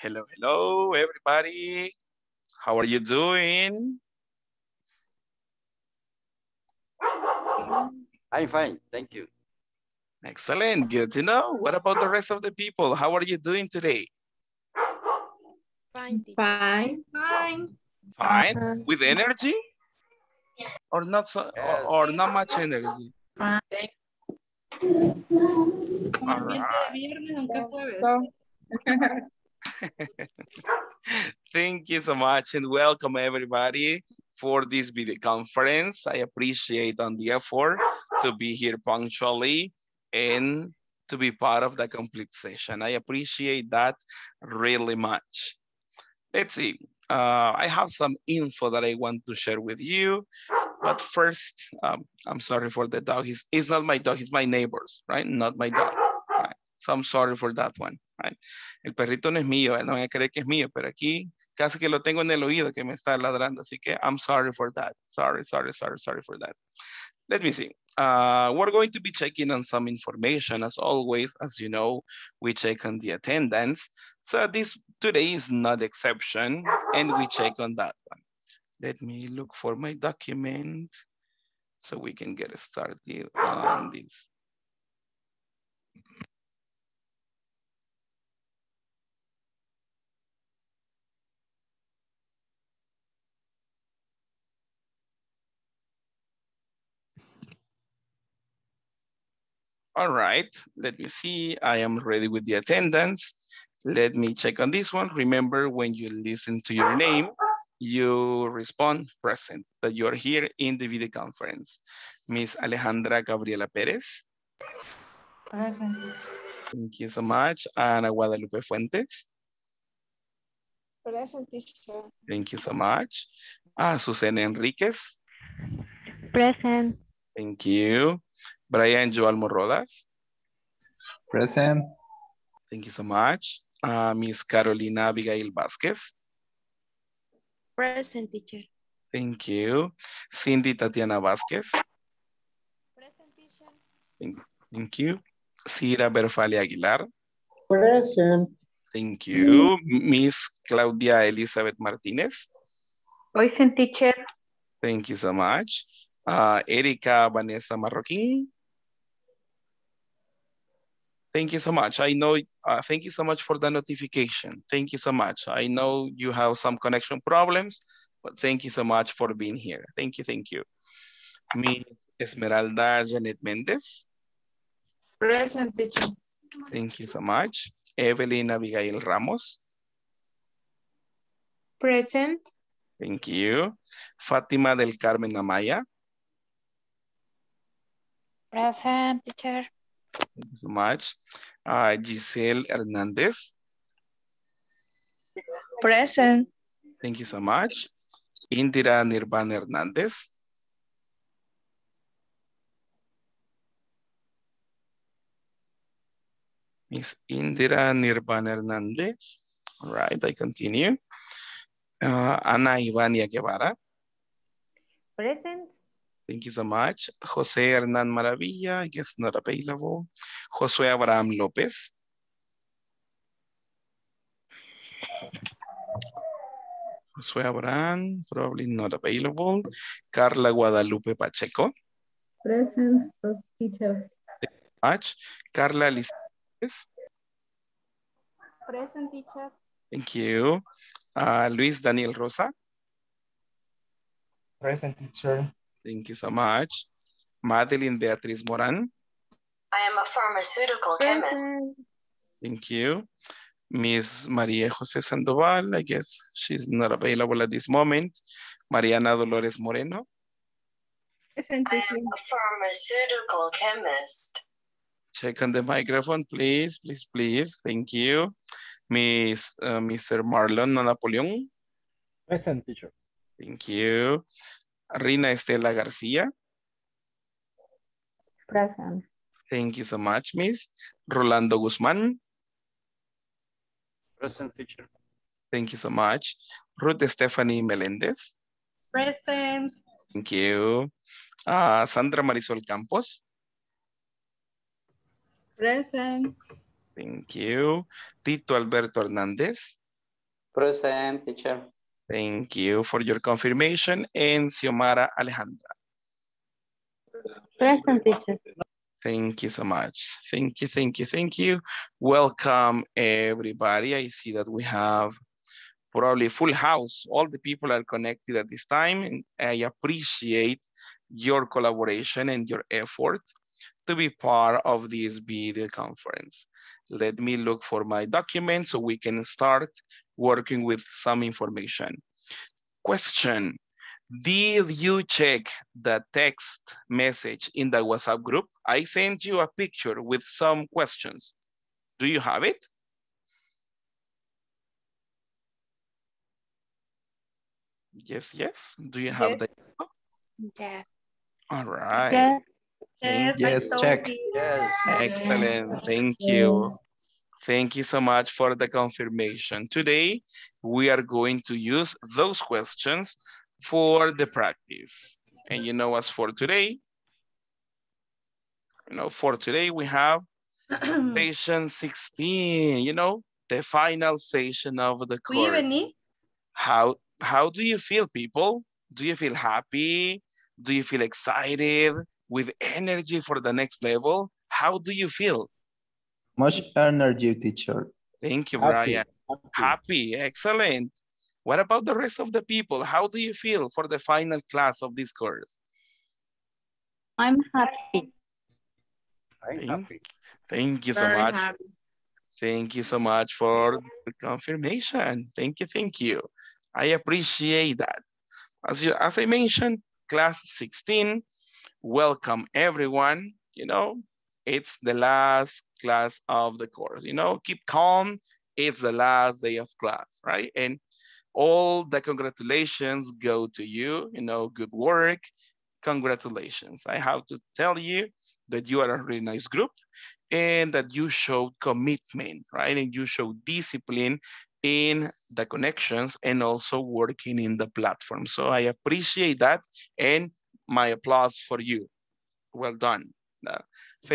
Hello, hello, everybody. How are you doing? I'm fine, thank you. Excellent, good to know. What about the rest of the people? How are you doing today? Fine. Fine. Fine. Fine, uh-huh. with energy? Or not so, Yes. or, or not much energy? All right. viernes aunque es jueves. So, Thank you so much and welcome everybody for this video conference. I appreciate on the effort to be here punctually and to be part of the complete session. I appreciate that really much. Let's see. Uh, I have some info that I want to share with you. But first, um, I'm sorry for the dog. He's, it's not my dog, he's my neighbor's, right? Not my dog. So I'm sorry for that one. Right? El perrito no es mío, no van a creer que es mío, pero aquí casi que lo tengo en el oído que me está ladrando. Así que I'm sorry for that. Sorry, sorry, sorry, sorry for that. Let me see. Uh, we're going to be checking on some information as always. As you know, we check on the attendance. So this today is not an exception and we check on that one. Let me look for my document so we can get started on this. All right, let me see. I am ready with the attendance. Let me check on this one. Remember when you listen to your name, you respond present, that you're here in the video conference. Miss Alejandra Gabriela Perez. present. Thank you so much. Ana Guadalupe Fuentes. Present teacher. Thank you so much. Ah, Susana Enriquez. Present. Thank you. Brian Joel Morrodas. Present. Thank you so much. Uh, Miss Carolina Abigail Vasquez. Present teacher. Thank you. Cindy Tatiana Vasquez. Present teacher. Thank you. Cira Berfalia Aguilar. Present. Thank you. Miss Claudia Elizabeth Martinez. Present teacher. Thank you so much. Uh, Erika Vanessa Marroquín. Thank you so much. I know, uh, thank you so much for the notification. Thank you so much. I know you have some connection problems, but thank you so much for being here. Thank you, thank you. Me, Esmeralda Janet Mendez. Present teacher. Thank you so much. Evelyn Abigail Ramos. Present. Thank you. Fátima del Carmen Amaya. Present teacher. Thank you so much. Uh, Giselle Hernandez. Present. Thank you so much. Indira Nirvana Hernandez. Miss Indira Nirvana Hernandez. All right, I continue. Uh, Ana Ivania Guevara. Present. Thank you so much. Jose Hernan Maravilla, I guess not available. Josue Abraham Lopez. Josue Abraham, probably not available. Carla Guadalupe Pacheco. Present teacher. Much. Carla Liz. Present teacher. Thank you. Uh, Luis Daniel Rosa. Present teacher. Thank you so much. Madeline Beatriz Moran. I am a pharmaceutical chemist. Thank you. Miss Maria Jose Sandoval, I guess she's not available at this moment. Mariana Dolores Moreno. Present I teacher. am a pharmaceutical chemist. Check on the microphone, please, please, please. Thank you. Miss, uh, Mr. Marlon Napoleon. Present teacher. Thank you. Rina Estela Garcia. Present. Thank you so much, Miss. Rolando Guzman. Present teacher. Thank you so much. Ruth Stephanie Melendez. Present. Thank you. Uh, Sandra Marisol Campos. Present. Thank you. Tito Alberto Hernández. Present, teacher. Thank you for your confirmation. And Xiomara Alejandra. Present teacher. Thank you so much. Thank you, thank you, thank you. Welcome, everybody. I see that we have probably full house. All the people are connected at this time, and I appreciate your collaboration and your effort to be part of this video conference. Let me look for my document so we can start working with some information. Question, did you check the text message in the WhatsApp group? I sent you a picture with some questions. Do you have it? Yes, yes. Do you have Yes. the? Yeah. All right. Yes. Yes, you. Yes, check. Yes. Excellent. Thank you. Thank you so much for the confirmation. Today, we are going to use those questions for the practice. And you know, as for today, you know, for today, we have session 16, you know, the final session of the course. How, how do you feel, people? Do you feel happy? Do you feel excited with energy for the next level? How do you feel? Much energy, teacher. Thank you, Happy, Brian. Happy, excellent. What about the rest of the people? How do you feel for the final class of this course? I'm happy. I'm Thank- happy. Thank you so Very much. happy. Thank you so much for the confirmation. Thank you, thank you. I appreciate that. As you, as I mentioned, class 16, welcome everyone. You know, it's the last class of the course. You know, keep calm. It's the last day of class, right? And all the congratulations go to you. You know, good work. Congratulations. I have to tell you that you are a really nice group and that you showed commitment, right? And you showed discipline in the connections and also working in the platform. So I appreciate that and my applause for you. Well done. Uh,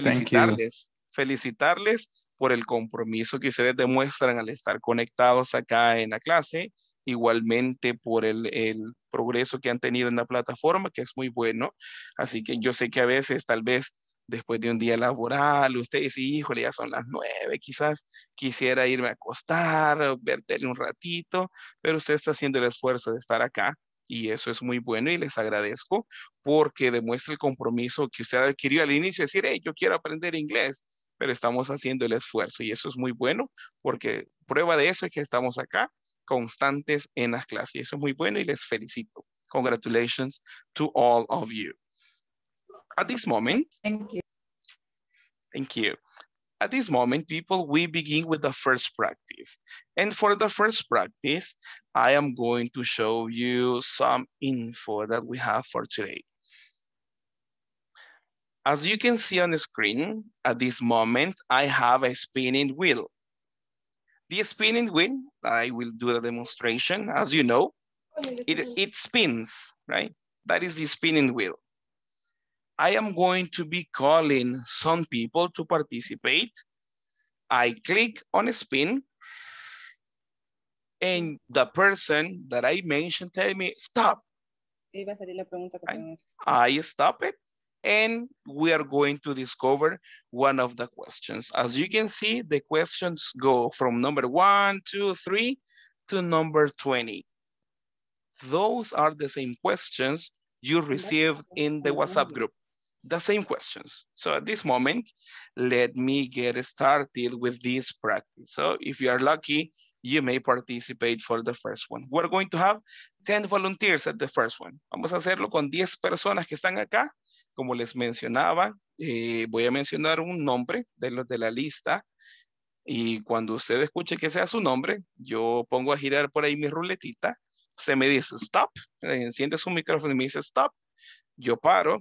Thank you. Felicitarles, felicitarles por el compromiso que ustedes demuestran al estar conectados acá en la clase, igualmente por el, el progreso que han tenido en la plataforma, que es muy bueno. Así que yo sé que a veces tal vez después de un día laboral, usted dice, híjole, ya son las nueve, quizás quisiera irme a acostar, ver un ratito, pero usted está haciendo el esfuerzo de estar acá y eso es muy bueno y les agradezco porque demuestra el compromiso que usted adquirió al inicio, decir, hey, yo quiero aprender inglés, pero estamos haciendo el esfuerzo y eso es muy bueno porque prueba de eso es que estamos acá constantes en las clases y eso es muy bueno y les felicito. Congratulations to all of you. At this moment, Thank you. Thank you. At this moment, people, we begin with the first practice. And for the first practice, I am going to show you some info that we have for today. As you can see on the screen, at this moment, I have a spinning wheel. The spinning wheel, I will do the demonstration. As you know, it, it spins, right? That is the spinning wheel. I am going to be calling some people to participate. I click on a spin and the person that I mentioned tell me, stop. Iba a salir la pregunta que Ay. tengo. I stop it and we are going to discover one of the questions. As you can see, the questions go from number one, two, three to number 20. Those are the same questions you received in the WhatsApp mm-hmm. group. The same questions. So at this moment, let me get started with this practice. So if you are lucky, you may participate for the first one. We're going to have 10 volunteers at the first one. Vamos a hacerlo con 10 personas que están acá. Como les mencionaba, eh, voy a mencionar un nombre de los de la lista y cuando usted escuche que sea su nombre, yo pongo a girar por ahí mi ruletita, se me dice stop, enciende su micrófono y me dice stop, yo paro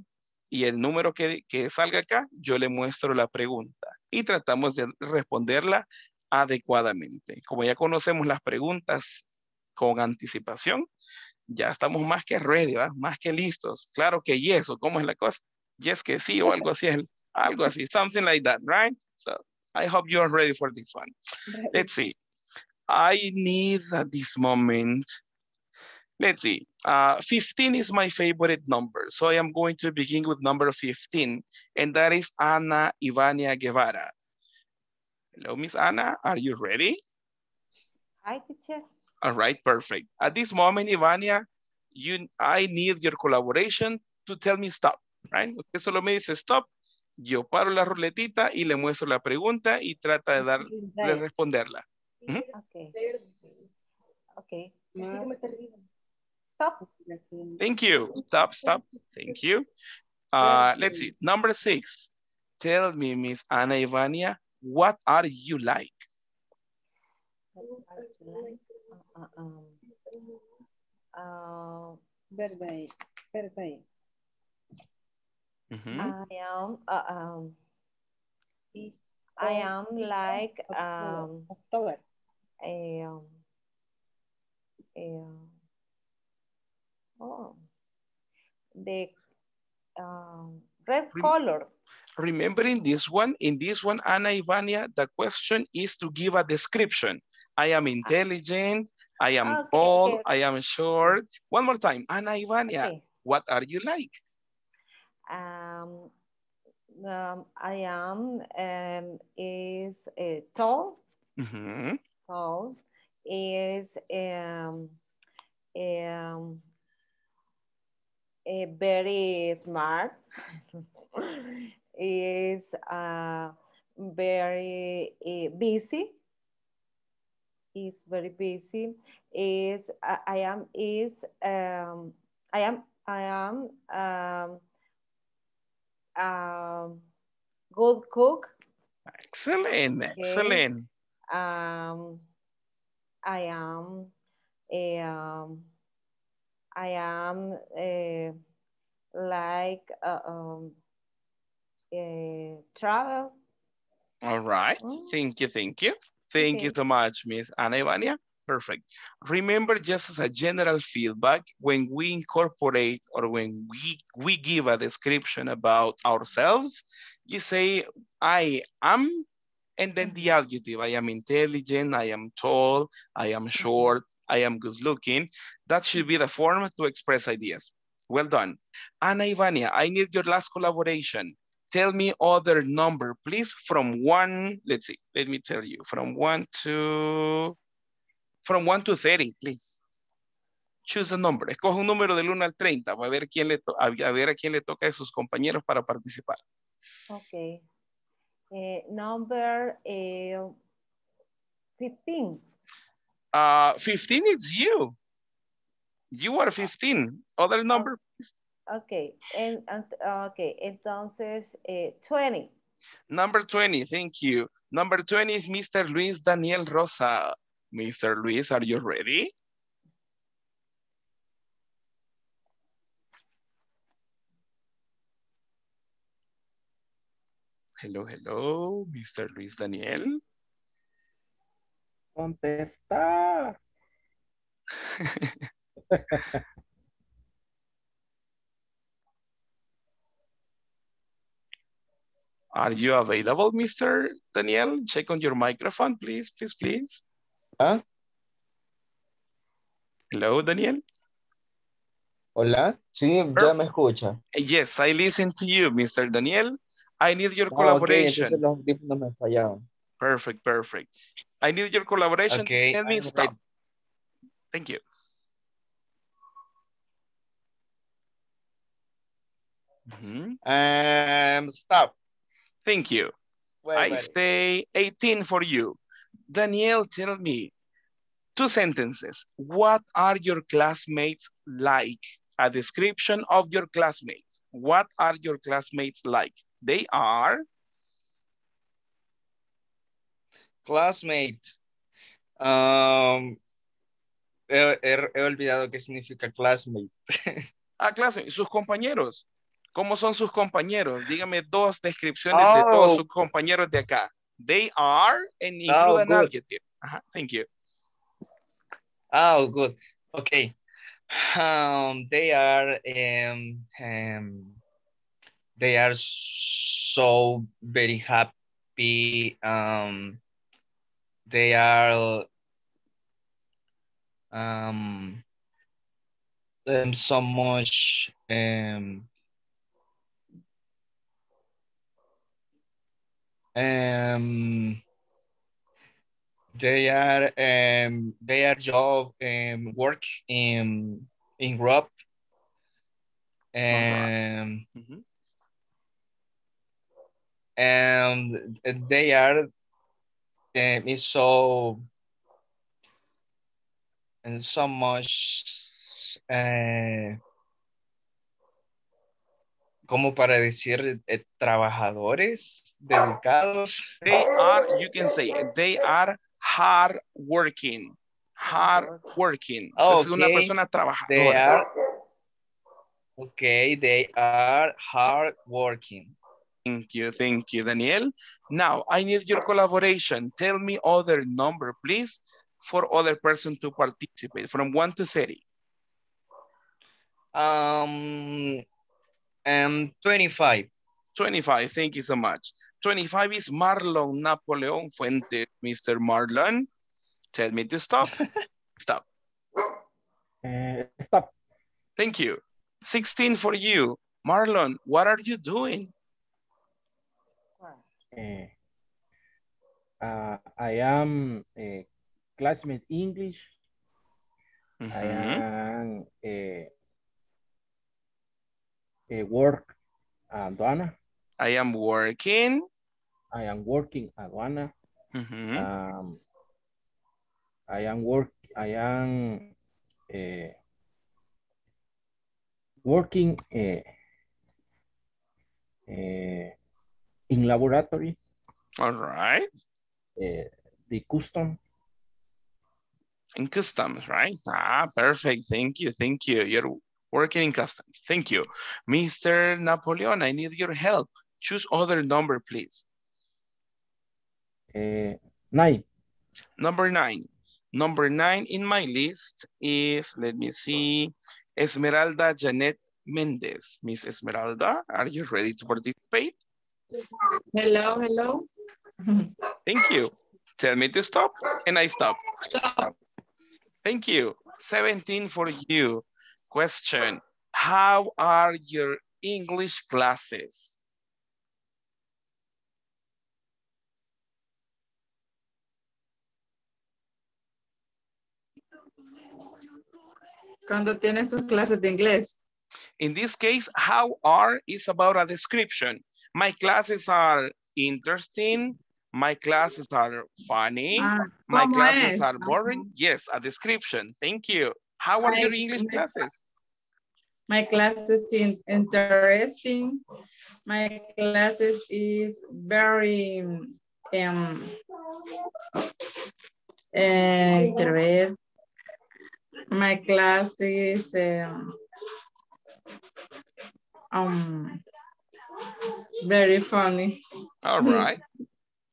y el número que, que salga acá, yo le muestro la pregunta y tratamos de responderla adecuadamente. Como ya conocemos las preguntas con anticipación, ya estamos más que ready, ¿va? más que listos. Claro que yes, o cómo es la cosa. Yes que sí, o algo así, algo así, something like that, right? So I hope you are ready for this one. Let's see. I need at this moment, let's see, uh, 15 is my favorite number. So I am going to begin with number 15, and that is Ana Ivania Guevara. Hello, Miss Ana, are you ready? Hi, teacher. All right, perfect. At this moment, Ivania, you, I need your collaboration to tell me stop, right? Usted solo me dice stop, yo paro la ruletita y le muestro la pregunta y trata de darle Right. responderla. Ujú. Okay. Okay. Stop. Thank you. Stop, stop. Thank you. Uh, let's see. Number six. Tell me, Miss Ana Ivania, what are you like? Um, uh, Verde, verde. Mhm. I am, uh, um, I am like, um, October. a, um, a, um, oh, the, um, red Rem- color. Remembering this one, in this one, Ana Ivania, the question is to give a description. I am intelligent, I am Okay, tall, okay. I am short. One more time, Ana Ivania, Okay. what are you like? Um, um, I am, um, is uh, tall, Mhm. tall, is, um, um, a very smart, is uh, very uh, busy, is very busy, is I I am is um, I am I am um, um, good cook. Excellent, excellent. Um, I am a, um, I am a, like uh, um, a travel. All right, Mm. thank you, thank you. Thank you so much, Miss Ana Ivania. Perfect. Remember, just as a general feedback, when we incorporate or when we, we give a description about ourselves, you say, I am, and then the mm-hmm. adjective, I am intelligent, I am tall, I am mm-hmm. short, I am good looking. That should be the form to express ideas. Well done. Ana Ivania, I need your last collaboration. Tell me other number, please, from one, let's see, let me tell you, from one to, from one to 30, please. Choose a number. Escoge un número del 1 al 30. Va a ver, quién le a a ver a quién le toca de sus compañeros para participar. Okay. Eh, number eh, 15. Uh, 15 is you. You are 15. Other number, Okay. And, and, okay. Entonces, eh, 20. number 20, thank you. Number 20 is Mr. Luis Daniel Rosa. Mr. Luis, are you ready? Hello, hello, Mr. Luis Daniel. Contesta. Are you available, Mr. Daniel? Check on your microphone, please, please, please. ¿Ah? Hello, Daniel. Hola. Sí, ya me escucha. Yes, I listen to you, Mr. Daniel. I need your Ah, collaboration. entonces los audífonos me fallaban. Perfect, perfect. I need your collaboration. Okay, Let me I'm stop. ready. Thank you. Mhm. Um, stop. Thank you. Well, I ready. stay 18 for you. Danielle, tell me, two sentences. What are your classmates like? A description of your classmates. What are your classmates like? They are, Classmate. Um, he, he- he olvidado qué significa classmate. ah, clase, sus compañeros. ¿Cómo son sus compañeros? Dígame dos descripciones de todos Oh. sus compañeros de acá. They are, and include Oh, an adjective. Ajá, thank you. Oh, good. Okay. Um, they are, um, um, they are so very happy. Um, they are um, um so much um um they are um their job um work in in Europe and Mm -hmm. and they are um, is so and so much uh, como para decir eh, trabajadores dedicados. They are, you can say, they are hard working. Hard working. Oh, es una okay. persona They trabajadora. are okay, they are hard working. Thank you, thank you, Daniel. Now, I need your collaboration. Tell me other number, please, for other person to participate from 1 to 30. Um and 25. 25, thank you so much. 25 is Marlon Napoleon Fuentes. Mr. Marlon, tell me to stop. stop. Uh, stop. Thank you. 16 for you. Marlon, what are you doing? Uh, uh, I am a classmate English. I Mhm. am a, a work aduana. I am working. I am working aduana. Mhm. Um, I am work. I am uh, working uh, uh, in laboratory. All right. Uh, the custom. In customs, right? Ah, perfect. Thank you. Thank you. You're working in customs. Thank you. Mr. Napoleon, I need your help. Choose other number, please. Uh, nine. Number nine. Number nine in my list is, let me see, Esmeralda Janet Mendez. Miss Esmeralda, are you ready to participate? Hello, hello. Thank you. Tell me to stop and I stop. Stop. Thank you. 17 for you. Question. How are your English classes? Cuando tienes tus clases de inglés. In this case, how are is about a description. My classes are interesting. My classes are funny. Ah, My classes es? are boring. Yes, a description. Thank you. How are your English my- classes? My classes is interesting. My classes is very um quiero. My class is um, um very funny. All Mhm.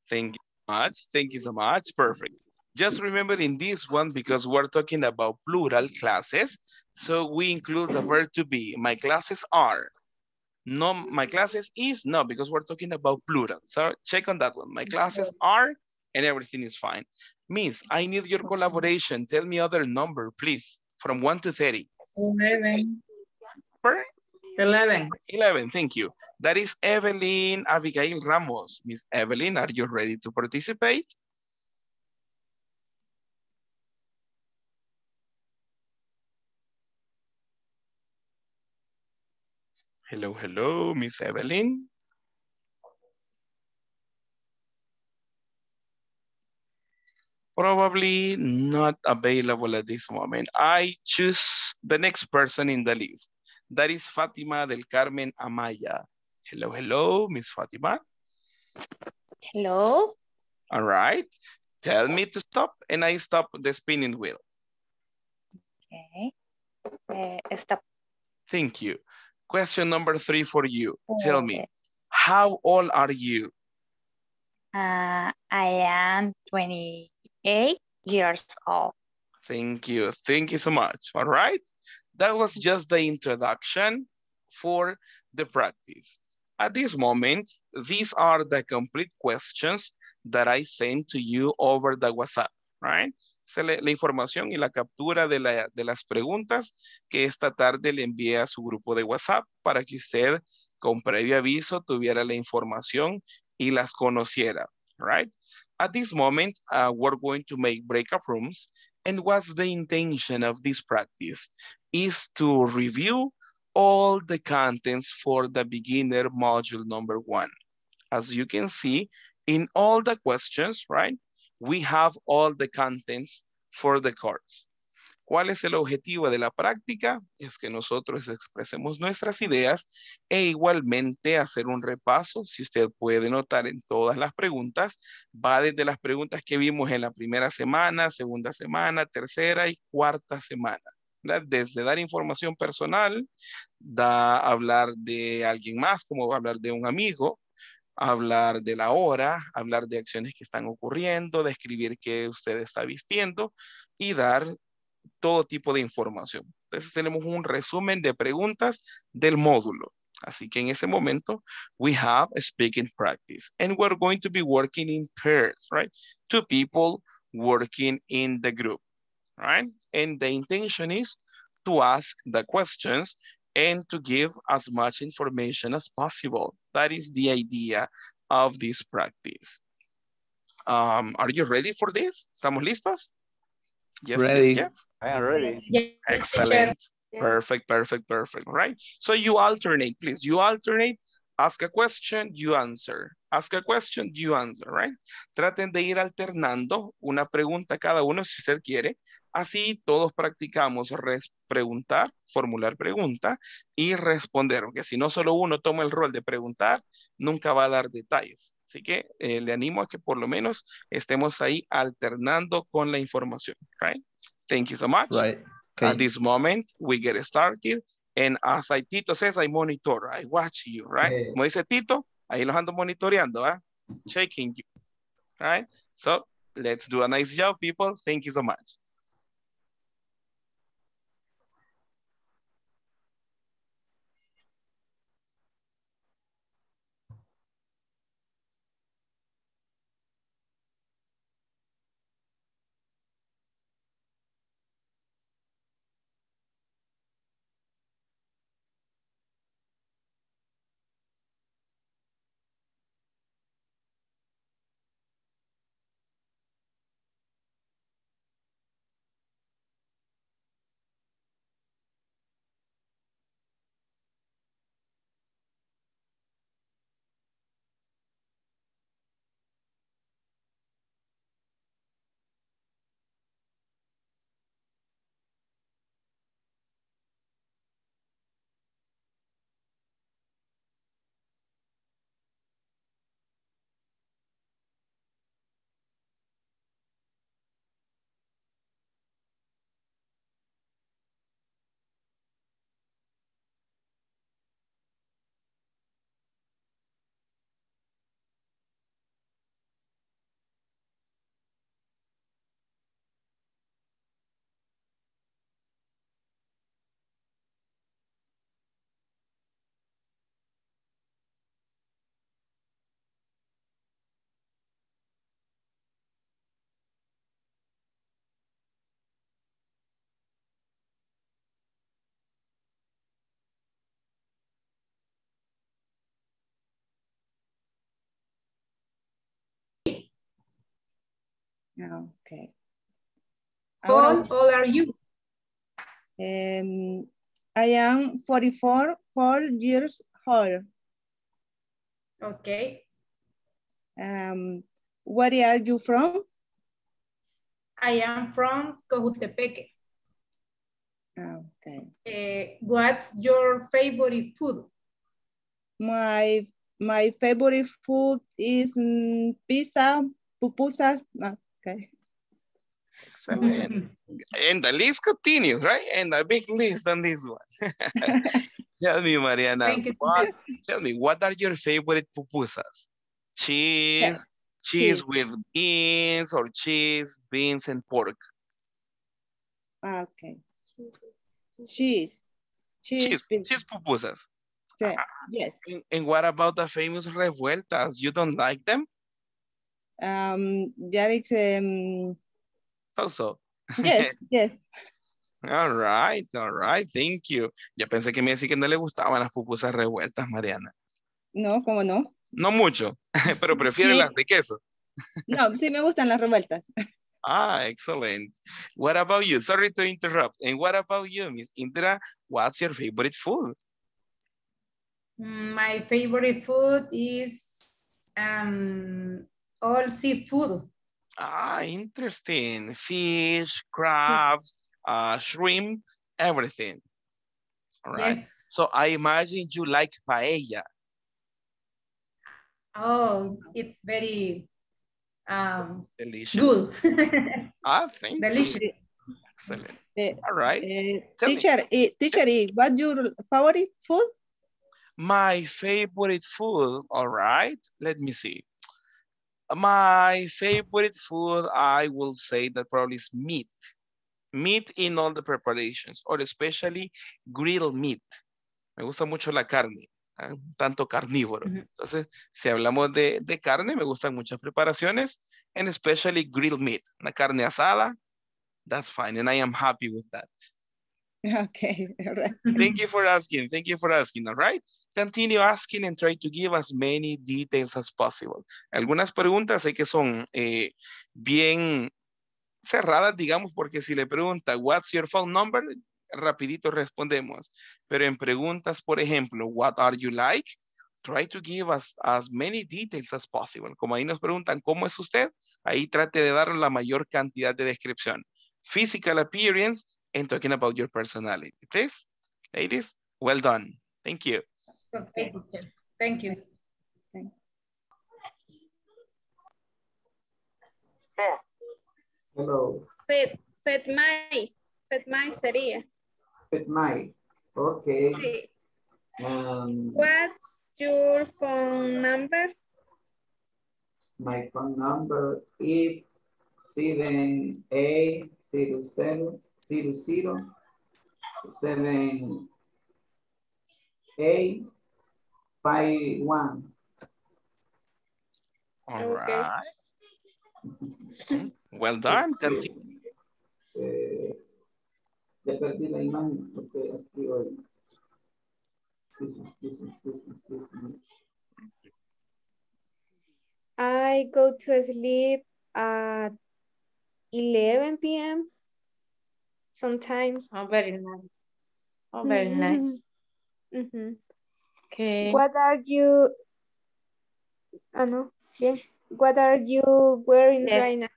Thank you so much. Thank you so much. Perfect. Just remember in this one, because we're talking about plural classes, so we include the verb to be. My classes are. No, my classes is no, because we're talking about plural. So check on that one. My classes are, and everything is fine. Miss, I need your collaboration. Tell me other number, please, from 1 to 30. 11. Per 11. 11, thank you. That is Evelyn Abigail Ramos. Miss Evelyn, are you ready to participate? Hello, hello, Miss Evelyn. Probably not available at this moment. I choose the next person in the list. That is Fatima del Carmen Amaya. Hello, hello, Miss Fatima. Hello. All right. Tell me to stop and I stop the spinning wheel. Okay. Uh, stop. Thank you. Question number three for you. Tell me, how old are you? Uh, I am 28 years old. Thank you. Thank you so much. All right. That was just the introduction for the practice. At this moment, these are the complete questions that I sent to you over the WhatsApp, right? Le- la información y la captura de, la- de las preguntas que esta tarde le envié a su grupo de WhatsApp para que usted con previo aviso tuviera la información y las conociera, right? At this moment, uh, we're going to make breakup rooms. And what's the intention of this practice? Is to review all the contents for the beginner module number one. As you can see, in all the questions, right? We have all the contents for the course. ¿Cuál es el objetivo de la práctica? Es que nosotros expresemos nuestras ideas e igualmente hacer un repaso. Si usted puede notar en todas las preguntas, va desde las preguntas que vimos en la primera semana, segunda semana, tercera y cuarta semana. Desde dar información personal, da hablar de alguien más, como hablar de un amigo, hablar de la hora, hablar de acciones que están ocurriendo, describir qué usted está vistiendo y dar todo tipo de información. Entonces tenemos un resumen de preguntas del módulo. Así que en ese momento, we have a speaking practice and we're going to be working in pairs, right? Two people working in the group, right? And the intention is to ask the questions and to give as much information as possible. That is the idea of this practice. Um, are you ready for this? ¿Estamos listos? Yes, Ready. yes, yes. I am ready. Excellent. Perfect, perfect, perfect, right? So you alternate, please. You alternate, ask a question, you answer. Ask a question, you answer, right? Traten de ir alternando una pregunta cada uno si usted quiere. Así todos practicamos preguntar, formular pregunta y responder. Porque si no solo uno toma el rol de preguntar, nunca va a dar detalles. Así que eh, le animo a que por lo menos estemos ahí alternando con la información, right? Thank you so much. Right. At this moment, we get started. And as I, Tito says, I monitor, I watch you, right? Okay. Como dice Tito, ahí los ando monitoreando, ¿ah? Checking you, right? So let's do a nice job, people. Thank you so much. Okay. How old are you? um, I am 44 four years old. Okay. Um, where are you from? I am from Cojutepeque. Okay. Eh, what's your favorite food? My my favorite food is mm, pizza, pupusas. no, Okay. Excellent. and the list continues, right? And a big list on this one. tell me, Mariana, what, tell me, what are your favorite pupusas? Cheese, cheese cheese. with beans or cheese, beans and pork? Ah, okay. Cheese. Cheese. Cheese, pizza. cheese pupusas. Okay. Ah. Yes. And, and what about the famous revueltas? You don't like them? Um, is um, So-so. Yes, yes. All right, all right, thank you. Yo pensé que me decía que no le gustaban las pupusas revueltas, Mariana. No, ¿cómo no? No mucho, pero prefiere Sí. las de queso. No, sí me gustan las revueltas. Ah, excellent. What about you? Sorry to interrupt. And what about you, Miss Indra? What's your favorite food? My favorite food is um, all seafood. Ah, interesting. Fish, crabs, uh, shrimp, everything. All right. Yes. So I imagine you like paella. Oh, it's very um, Delicious. good. Ah, thank Delicious. you. Excellent. All right. me. teacher, eh, teacher, eh, what's your favorite food? My favorite food, all right, let me see. My favorite food, I will say that probably is meat. Meat in all the preparations, or especially grilled meat. Me gusta mucho la carne, un tanto carnívoro. Entonces, si hablamos de, de carne, me gustan muchas preparaciones, and especially grilled meat. la carne asada, that's fine, and I am happy with that. Okay. Thank you for asking. Thank you for asking. All right. Continue asking and try to give as many details as possible. Algunas preguntas sé que son eh, bien cerradas, digamos, porque si le pregunta, what's your phone number? Rapidito respondemos. Pero en preguntas, por ejemplo, what are you like? Try to give us as many details as possible. Como ahí nos preguntan, ¿cómo es usted? Ahí trate de dar la mayor cantidad de descripción. Physical appearance and talking about your personality. Please, ladies, well done. Thank you. Okay, teacher. Thank you. Hello, Fet, Fetmai. Fetmai sería. it's Mike. Okay. Sí. Um, What's your phone number? my phone number is seven eight zero zero zero zero seven eight five one. All Okay. right. Well done. Continue. Eh, ya perdí la imagen porque aquí hoy. Business, business, business, business. I go to sleep at 11 p.m. sometimes. Oh, very nice. Oh, very nice. Mhm. Okay. What are you? Ah, no. Yes. What are you wearing Yes. right now?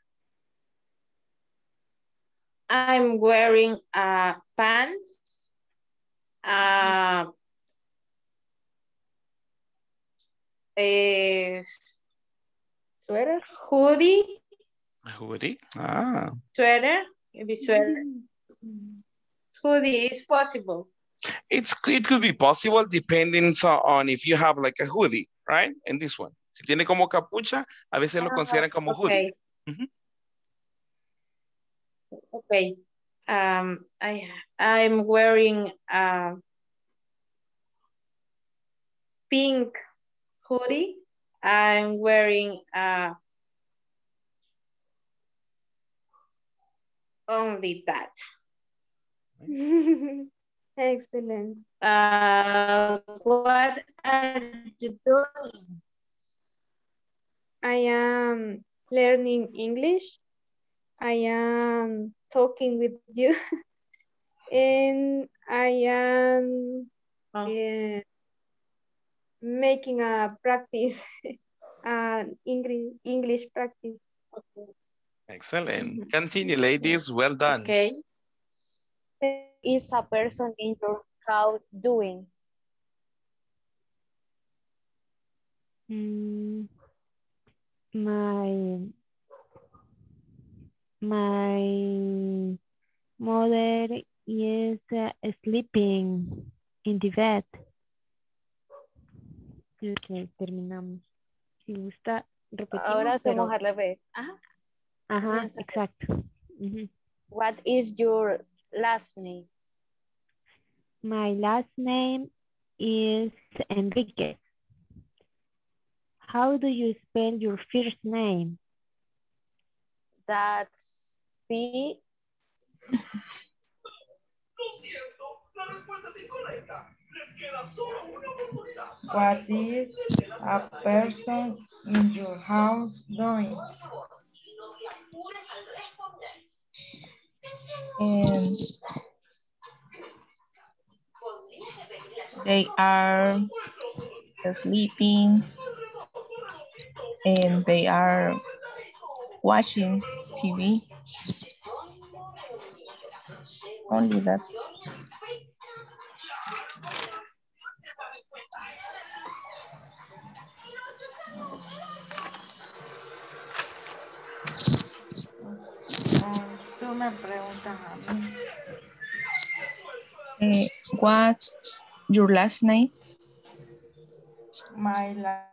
I'm wearing uh, pants, uh, a Sweater? hoodie, Hoodie. Ah, sweater, maybe sweater. Hoodie is possible. it's it could be possible depending so- on if you have like a hoodie, right? And this one. Si tiene como capucha, a veces lo Ah, consideran como hoodie. Okay. Mhm. Okay. Um, I I'm wearing a pink hoodie. I'm wearing uh only that. Excellent. Uh, what are you doing? I am learning English. I am talking with you. and I am eh, making a practice, uh, English, English practice. Okay. Excellent. Continue, ladies. Well done. Okay. Is a person in your house doing? Mm, my my mother is uh, sleeping in the bed. Ok, terminamos. Si gusta, repetimos. Ahora hacemos pero- al revés. Ajá. Ajá, exacto. What is your last name? My last name is Enriquez. How do you spell your first name? That's see What is a person in your house doing? And they are sleeping and they are watching TV. Only that. Ah, Tú me preguntas a mí. Eh, what's your last name? My la-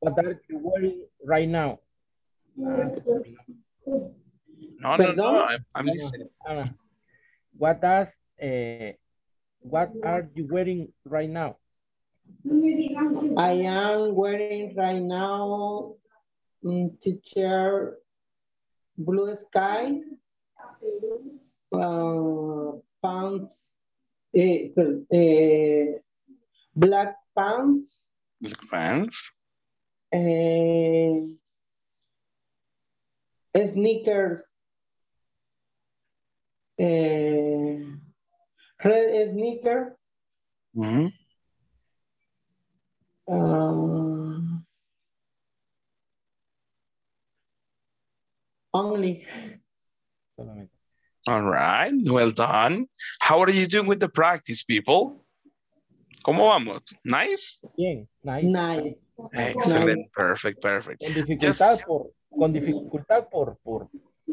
What are you wearing right now? No, no, no. I'm, I'm listening. What does uh, what are you wearing right now? I am wearing right now mm, teacher blue sky uh, pants eh, eh, black pants. Black pants. and sneakers. Eh, red sneaker. Mhm. uh, only All right, well done. How are you doing with the practice, people? ¿Cómo vamos? Nice? Bien, nice. Nice. Excellent, perfect, perfect. Con dificultad por, con dificultad por, por,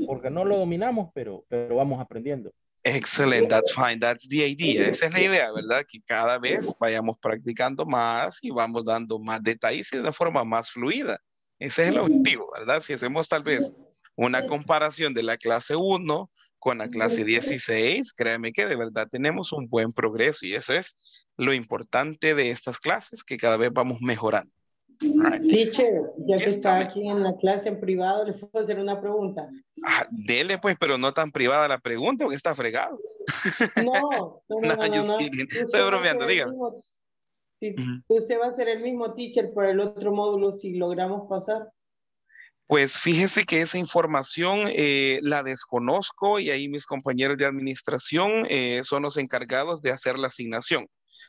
porque no lo dominamos, pero, pero vamos aprendiendo. Excellent, that's fine, that's the idea. Esa es la idea, ¿verdad? Que cada vez vayamos practicando más y vamos dando más detalles y de una forma más fluida. Ese es el objetivo, ¿verdad? Si hacemos tal vez una comparación de la clase 1 con la clase 16, créeme que de verdad tenemos un buen progreso y eso es lo importante de estas clases, que cada vez vamos mejorando. Teacher, ya que está aquí en la clase en privado, le puedo hacer una pregunta. Ah, dele pues, pero no tan privada la pregunta porque está fregado. No, no, no, No, no, no. Estoy bromeando, dígame. mismo- sí, Usted va a ser el mismo teacher para el otro módulo si logramos pasar. Pues fíjese que esa información eh, la desconozco y ahí mis compañeros de administración eh, son los encargados de hacer la asignación.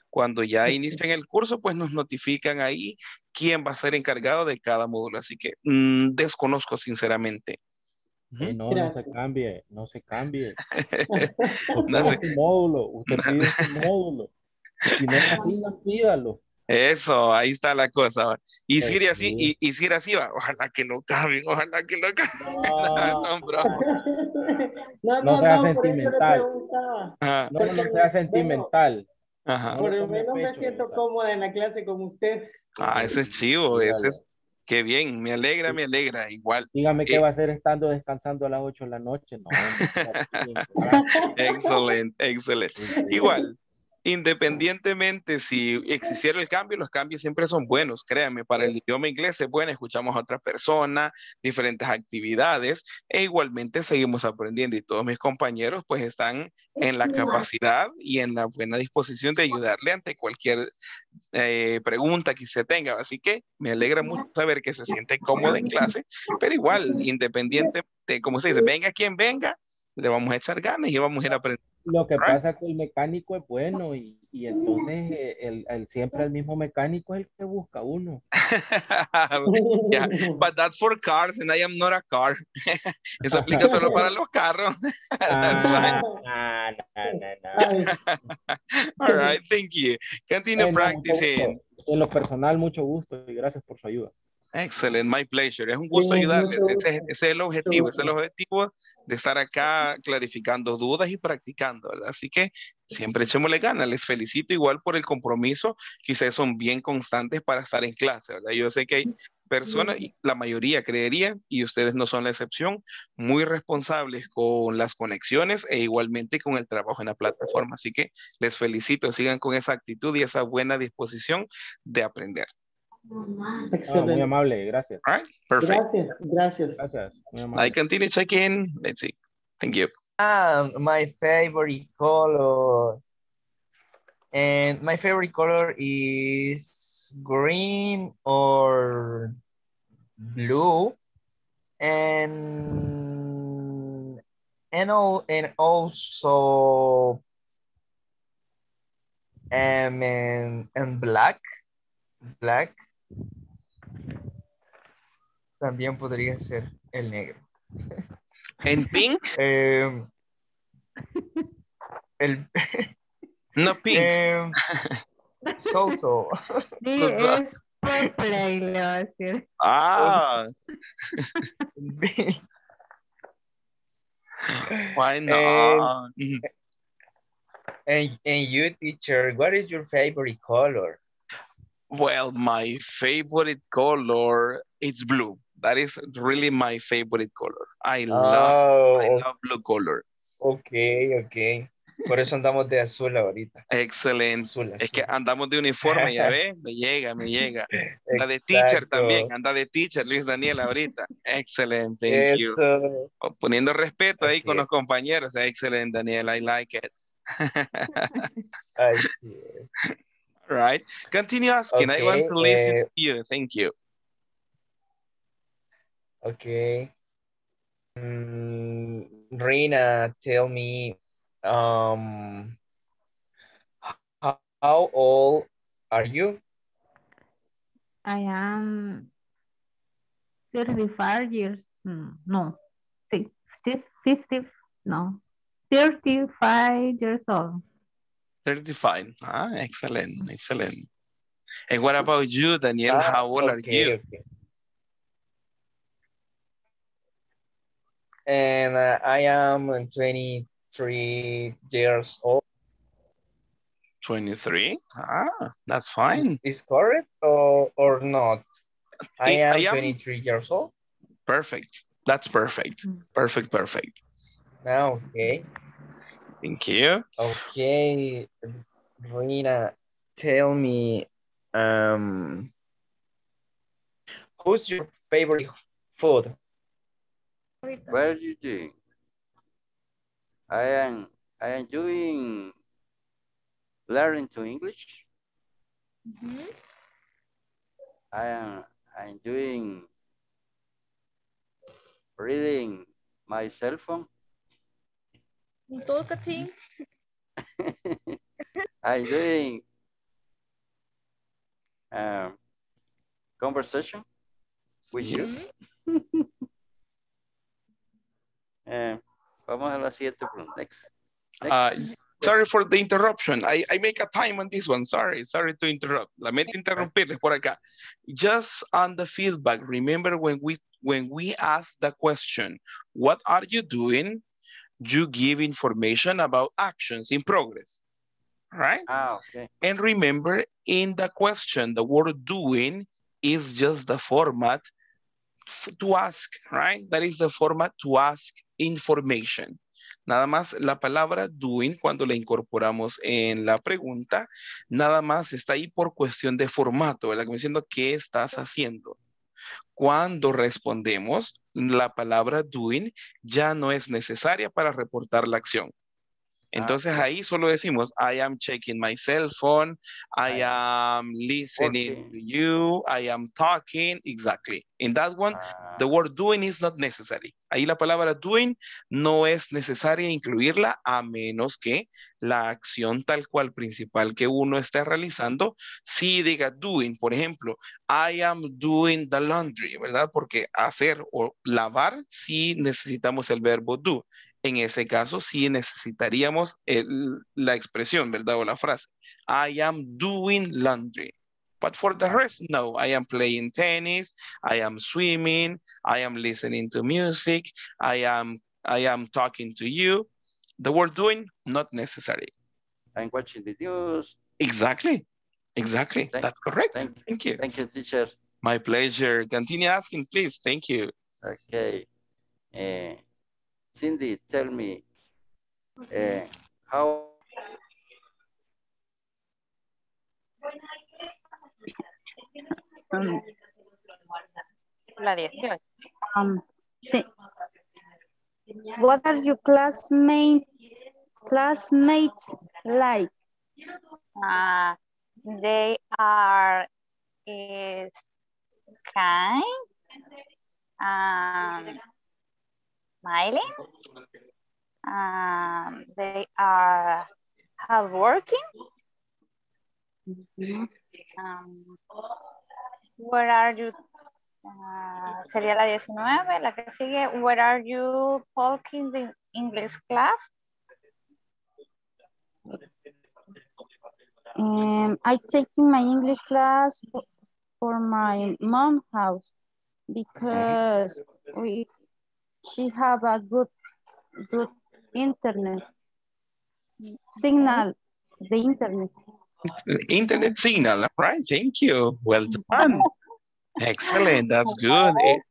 Cuando ya inicien el curso, pues nos notifican ahí quién va a ser encargado de cada módulo. Así que mm, desconozco sinceramente. Eh, no, no se cambie, no se cambie. No un módulo, usted pide un módulo. Si no es así, no pídalo. Eso, ahí está la cosa. Y si era así, sí. y, y si era así, va, ojalá que lo cambien, ojalá que lo cambien. No. No, No no, sea sentimental. No, no sea sentimental. Ajá. Por lo menos me siento cómoda en la clase con usted. Ah, ese es chivo, ese es, qué bien, me alegra, me alegra, igual. Dígame qué Eh, va a hacer estando descansando a las 8 de la noche. No, Excelente, excelente. Igual, independientemente si existiera el cambio, los cambios siempre son buenos, créanme, para el idioma inglés es bueno, escuchamos a otras personas, diferentes actividades, e igualmente seguimos aprendiendo y todos mis compañeros pues están en la capacidad y en la buena disposición de ayudarle ante cualquier eh, pregunta que se tenga. Así que me alegra mucho saber que se siente cómodo en clase, pero igual, independientemente, como se dice, venga quien venga, le vamos a echar ganas y vamos a ir aprendiendo. Lo que pasa es que el mecánico es bueno y, y entonces eh, el, el- siempre el mismo mecánico es el que busca uno. yeah, but that's for cars and I am not a car. Eso aplica solo para los carros. That's Ah, fine. ah, no, no, no. All right, thank you. Continue practicing. En lo personal, mucho gusto y gracias por su ayuda. Excellent, my pleasure. Es un gusto ayudarles. mucho Ese, es- ese es el objetivo, ese es el objetivo de estar acá clarificando dudas y practicando, ¿verdad? Así que siempre echémosle ganas. Les felicito igual por el compromiso, ustedes son bien constantes para estar en clase, ¿verdad? Yo sé que hay personas, y la mayoría creería, y ustedes no son la excepción, muy responsables con las conexiones e igualmente con el trabajo en la plataforma. Así que les felicito, sigan con esa actitud y esa buena disposición de aprender. No, Excelente. muy amable, gracias. All right, perfect. Gracias, gracias. Gracias, muy I continue checking. Let's see. Thank you. Um, my favorite color. And my favorite color is green or blue. And and all and also um and, and black. Black. También podría ser el negro. ¿En pink? Em, el, No pink. em, so, so. Sí, es purple, le va a decir. Ah, why not? Mhm. And, and you, teacher, what is your favorite color? Well, my favorite color is blue. That is really my favorite color. I love, I Oh, love blue color. ok, ok. Por eso andamos de azul ahorita. Excelente. Azul, Es que andamos de uniforme, ya ves, me llega, me llega. Anda de teacher también, anda de teacher Luis Daniel ahorita. Excelente, thank you. Eso. O Poniendo respeto ahí Así con es. los compañeros. Excelente, Daniel, I like it. All right, continue asking. I want to listen eh, to you. Thank you. Okay. Mm, Rina, tell me, um, how, how old are you? I am 35 years, mm, no, fif- fif- 50, no, 35 years old. 35. Ah, excellent, excellent. And what about you, Daniel? Ah, How old are you? okay. And uh, I am 23 years old. 23. Ah, that's fine. Is, is correct or, or not? I I- am I am- 23 years old Perfect. That's perfect. Perfect, perfect. now, okay? Thank you. Okay, Rina, tell me, um, who's your favorite food? What are you doing? I am I am doing learning to English. I am I'm doing reading my cell phone. Talkative. I'm doing um, conversation with you. Eh, vamos a la siguiente pregunta. Next. Uh, sorry for the interruption. I, I make a time on this one. Sorry, sorry to interrupt. Lamento interrumpirles por acá. Just on the feedback, remember when we when we ask the question, what are you doing? You give information about actions in progress, right? Ah, okay. And remember in the question, the word doing is just the format to ask, right? That is the format to ask information. Nada más la palabra doing, cuando la incorporamos en la pregunta, nada más está ahí por cuestión de formato, ¿verdad? Como diciendo, ¿qué estás haciendo? Cuando respondemos, la palabra doing ya no es necesaria para reportar la acción. Entonces ahí solo decimos, I am checking my cell phone, I am listening to you, I am talking, exactly. In that one, the word doing is not necessary. Ahí la palabra doing no es necesaria incluirla a menos que la acción tal cual principal que uno esté realizando, sí diga doing, por ejemplo, I am doing the laundry, ¿verdad? Porque hacer o lavar sí necesitamos el verbo do. En ese caso, sí necesitaríamos el- la expresión, ¿verdad? O la frase. I am doing laundry. But for the rest, no. I am playing tennis. I am swimming. I am listening to music. I am, I am talking to you. The word doing, not necessary. I'm watching the news. Exactly. Exactly. That's correct. Thank, Thank you. Thank you, teacher. My pleasure. Continue asking, please. Thank you. Okay. Eh, Cindy, tell me eh, how Um, La 18. um. What are your classmate, classmates like? Uh, they are is kind, um, smiling, um, they are hardworking. Um, where are you? Ah, sería la 19, la que sigue. Where are you talking the English class? Um, I taking my English class for, for my mom house because we she have a good good internet signal the internet. Internet signal, right? Thank you. Well done. Excellent. That's good. It-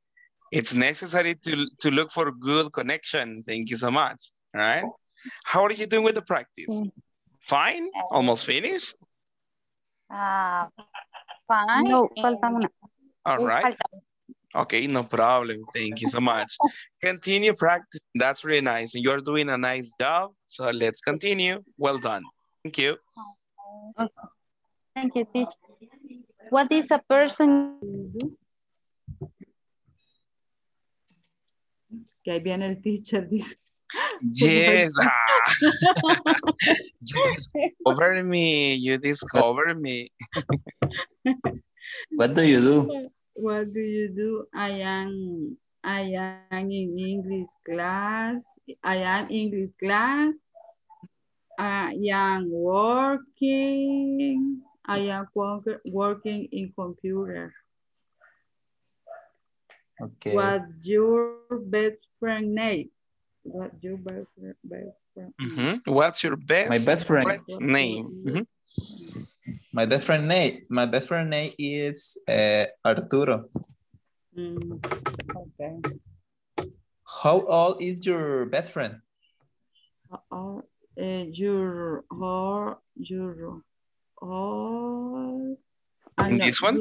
it's necessary to, to look for good connection. Thank you so much. All right. How are you doing with the practice? Fine? Almost finished? Ah, fine. No, falta una. All Un right. Falta. Okay, no problem. Thank you so much. Continue practice. That's really nice. You're doing a nice job. So let's continue. Well done. Thank you. Okay. Thank you, teacher. What is a person? Que ahí viene el teacher, dice. Yes. you discover me. You discover me. What do you do? What do you do? I am I am in English class. I am English class. I am working. I am working in computer. Okay. What your best friend name? What your best friend? Best friend Mhm. What's your best, My best friend. friend's name? Mhm. My best friend name. My best friend name is uh, Arturo. Mm, okay. How old is your best friend? Or uh, your or your or And this one?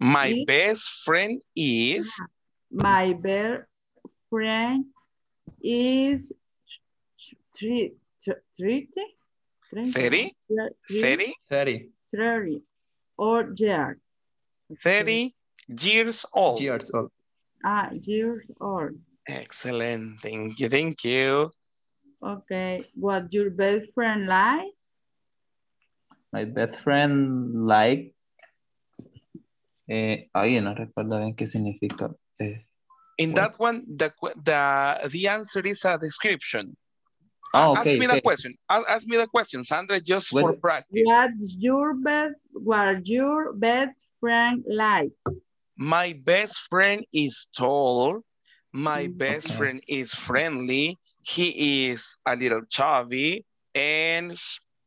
My is- best friend is my best friend is three three Thirty? Thirty? Thirty. Thirty or year 30 years old. Years old. ah years old. Excellent. Thank you. Thank you. Okay, what your best friend like? My best friend like. Eh, ay, no recuerdo bien qué significa. Eh, In that one, the, the, the answer is a description. Oh, ask me okay. the question. Ask, ask me the question, Sandra, just for practice. What's your best what your best friend like? My best friend is tall. My best Okay. friend is friendly. He is a little chubby. And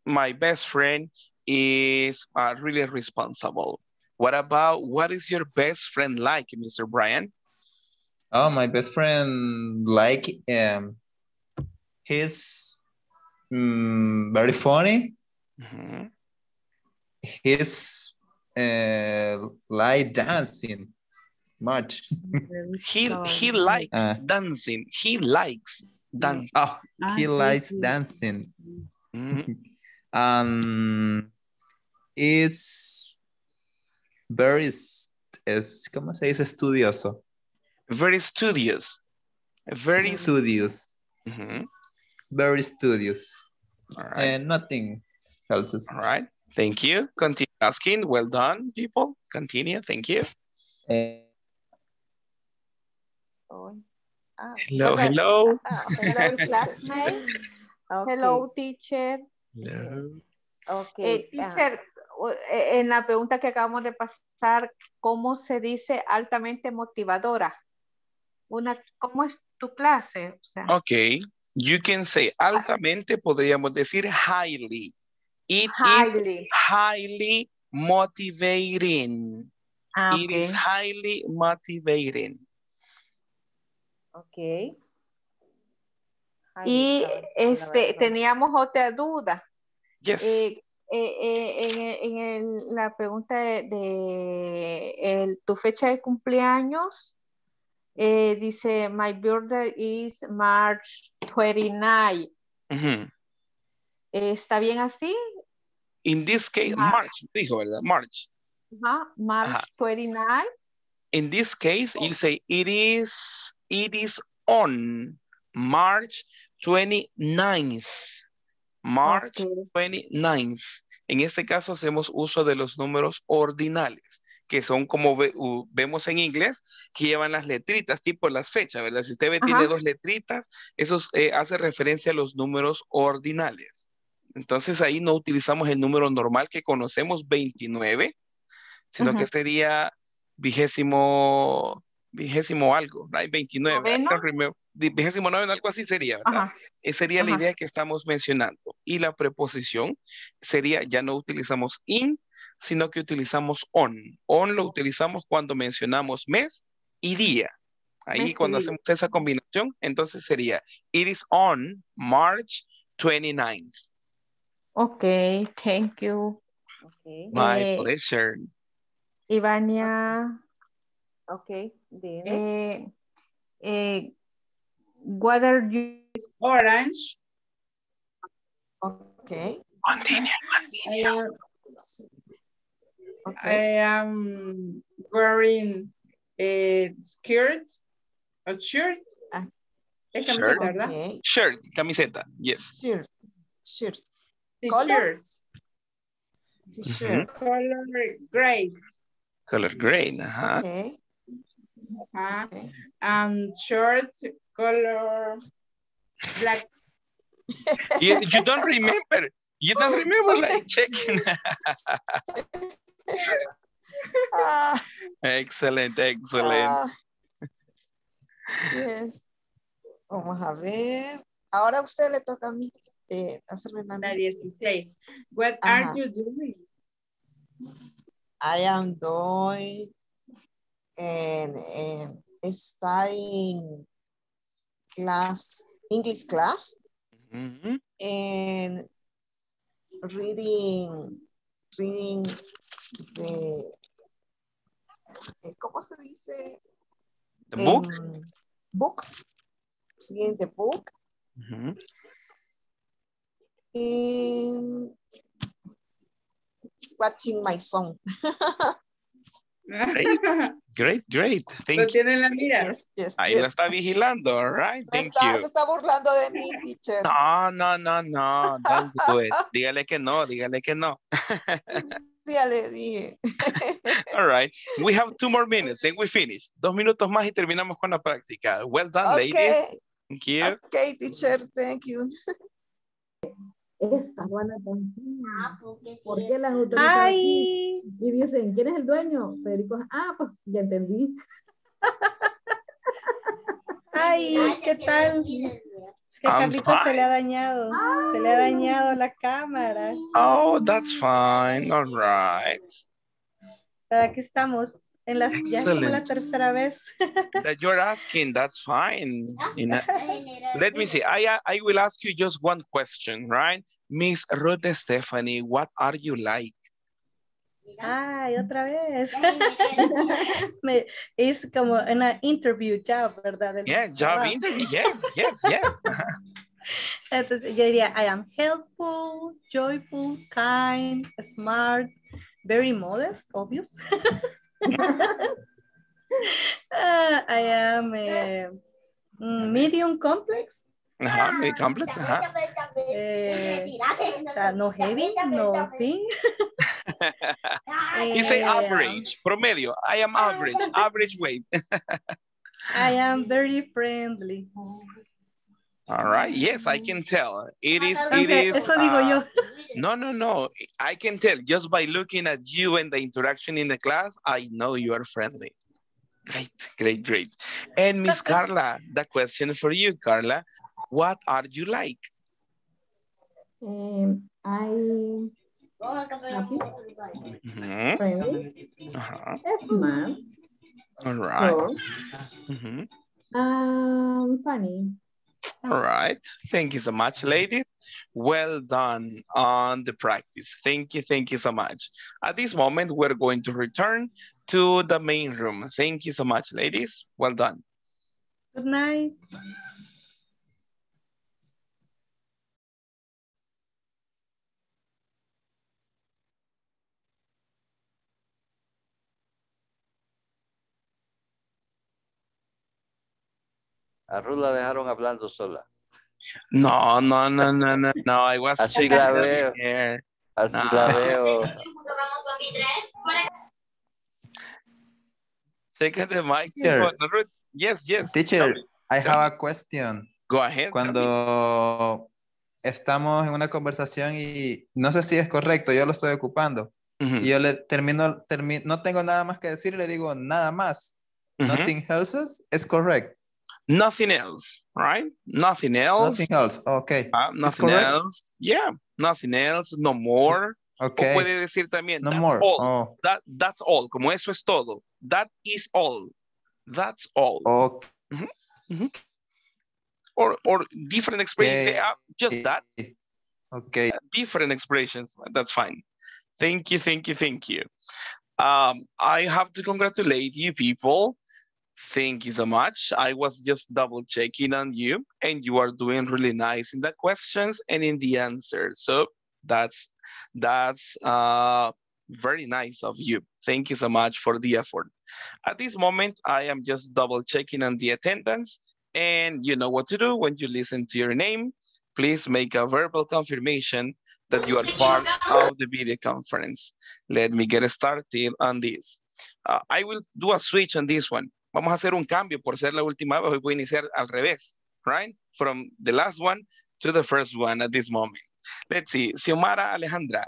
my best friend is uh, really responsible. What about, what is your best friend like, Mr. Brian? Oh, my best friend like um he's mm, very funny. Mhm. He's uh like dancing much. He, he likes Uh. dancing. He likes dancing. Oh, he likes sí, sí. dancing. Mhm. Um is very s- es ¿cómo se dice estudioso? Very studious. Very studious. Mhm. Very studious. All right. And nothing else. is- All right. Thank you. Continue asking. Well done, people. Continue. Thank you. Eh, Ah, Hello, hello. ah, hello, classmate. Hello, teacher. Hello. Ok. Eh, ah, teacher, eh, en la pregunta que acabamos de pasar, ¿cómo se dice altamente motivadora? Una, ¿Cómo es tu clase? O sea, Okay. You can say altamente, podríamos decir highly. It is highly. highly motivating. Ah, It is highly motivating. ok. Y este, teníamos otra duda. Yes. Eh, eh, eh, en, el- en el- la pregunta de, de el- tu fecha de cumpleaños, Eh, dice, my birthday is March 29. Ujú. Eh, ¿Está bien así? In this case, Mar- March, dijo, ¿verdad? March. Ajá, March Ajá. 29. In this case, you say it is, it is on March 29th. March 29th. En este caso hacemos uso de los números ordinales, que son como ve- u- vemos en inglés, que llevan las letritas, tipo las fechas, ¿verdad? Si usted ve, tiene Ajá. dos letritas, eso eh, hace referencia a los números ordinales. Entonces ahí no utilizamos el número normal que conocemos, 29, sino que Ujú. sería vigésimo, vigésimo algo, right? 29, I ¿Noveno? don't remember. Di- vigésimo noveno, algo así sería, ¿verdad? Ajá. Esa sería la Ajá. idea que estamos mencionando. Y la preposición sería, ya no utilizamos in, sino que utilizamos on. On lo utilizamos cuando mencionamos mes y día. Ahí Mes cuando día. hacemos esa combinación, entonces sería, it is on March 29th. Ok, thank you. Okay. My Eh, pleasure. Ivania, next. eh, eh, what are you? Orange. Continue, I am, I am wearing a skirt, a shirt. Ah. Es camiseta, Shirt. ¿verdad? Okay. Shirt, camiseta, yes. Shirt. Shirt. Color? T-shirts. T-shirt. Color gray. Color green, ajá. Okay. Ajá. And um, short color black. You, you don't remember, you don't oh. remember like checking. Ah, Excellent, excellent. ah. Yes. Vamos a ver. Ahora a usted le toca a mí eh, hacerme una La 16. What are you doing? I am doing and, and studying class, English class, and reading, reading the, eh, ¿cómo se dice? The book? Em, book. Reading the book. Mhm. and watching my son. Great, great, great. Lo Thank you. tiene en la mira. Yes, yes, Ahí lo yes. está vigilando, all right? No Thank está, you. se está burlando de mí, teacher. No, no, no, no, don't do it. Dígale que no, dígale que no. Ya le dije. All right, we have two more minutes and we finish. Dos minutos más y terminamos con la práctica. Well done, ladies. Okay, Thank you. okay, teacher, thank you. Esta Juana Tanzina. ¿Por qué la han autorizado Ay. aquí? Y dicen, ¿quién es el dueño? Federico. Ah, pues ya entendí. Ay, ¿qué tal? Es que a I'm Carlitos se le ha dañado. Se le ha dañado la cámara. Oh, that's fine. All right. Pero aquí estamos. En las, ya es la tercera vez. That you're asking, that's fine. In a- let me see. I, I will ask you just one question, right? Miss Ruth Stephanie, what are you like? Ay, otra vez. Me- es como una interview job, ¿verdad? Yeah, job trabajo. interview. Yes, yes, yes. Entonces yo diría, I am helpful, joyful, kind, smart, very modest, obvious. Ah, I am eh, medium complex. Ajá, very complex. Ajá. eh, o sea, no heavy, no thin. You say average, promedio. I am average, average weight. I am very friendly. All right. Yes, I can tell. It is, it Aunque is. eso digo uh, yo. No, no, no. I can tell just by looking at you and the interaction in the class, I know you are friendly. Great, great, great. And Miss Carla, the question for you, Carla, what are you like? Um, I happy, friendly, Uh-huh. smart, All right. tall, Mhm. um, funny. All right. Thank you so much, ladies. Well done on the practice. Thank you. Thank you so much. At this moment, we're going to return to the main room. Thank you so much, ladies. Well done. Good night. A Ruth la dejaron hablando sola. No, no, no, no, no, no. I was Así la veo. Así No. la veo. Checking the mic. Teacher. Yes, yes. Teacher. I have a question. Go ahead. Cuando estamos en una conversación y no sé si es correcto, yo lo estoy ocupando. Y yo le termino, termi- no tengo nada más que decir, le digo nada más. Ujú. Nothing else es correct. Nothing else, right? Nothing else. Nothing else. Okay. Is nothing else. Yeah, nothing else, no more. Okay. O puede decir también, No that's more. all. Oh. That, that's all, como eso es todo. That is all. That's all. Okay. Ujú, ujú. Or, or different expressions, say, ah, just that. Okay. different expressions. That's fine. Thank you, thank you, thank you. Um, I have to congratulate you people. Thank you so much. I was just double checking on you and you are doing really nice in the questions and in the answers. So that's that's uh, very nice of you. Thank you so much for the effort. At this moment, I am just double checking on the attendance and you know what to do when you listen to your name. Please make a verbal confirmation that you are part of the video conference. Let me get started on this. Uh, I will do a switch on this one. Vamos a hacer un cambio por ser la última vez. Hoy voy a iniciar al revés, right? From the last one to the first one at this moment. Let's see. Xiomara Alejandra.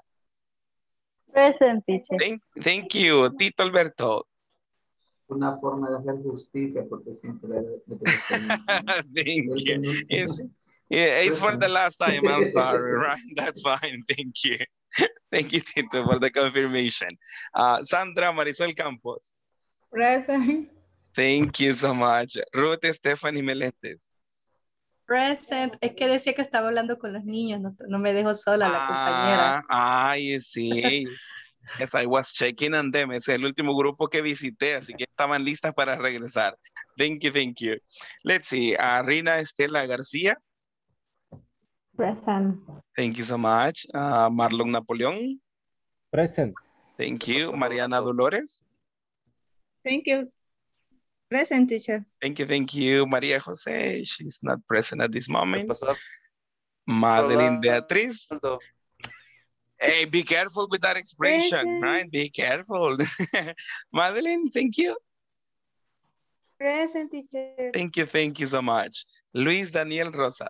Present, teacher. Thank, thank you. Tito Alberto. Una forma de hacer justicia porque siempre Thank you. It's, yeah, it's for the last time. I'm sorry, right? That's fine. Thank you. Thank you, Tito, for the confirmation. Uh, Sandra Marisol Campos. Present. Thank you so much. Ruth Stephanie Melendez. Present. Es que decía que estaba hablando con los niños, no, no me dejó sola la compañera. Ah, I see. Yes, I was checking on them. Es el último grupo que visité, así que estaban listas para regresar. Thank you, thank you. Let's see. Uh, Rina Estela García. Present. Thank you so much. Uh, Marlon Napoleón. Present. Thank you. Mariana Dolores. Thank you. Present, teacher. Thank you, thank you. Maria Jose, she's not present at this moment. Madeline Beatriz. Hey, be careful with that expression, Present. right? Be careful. Madeline, thank you. Present teacher. Thank you, thank you so much. Luis Daniel Rosa.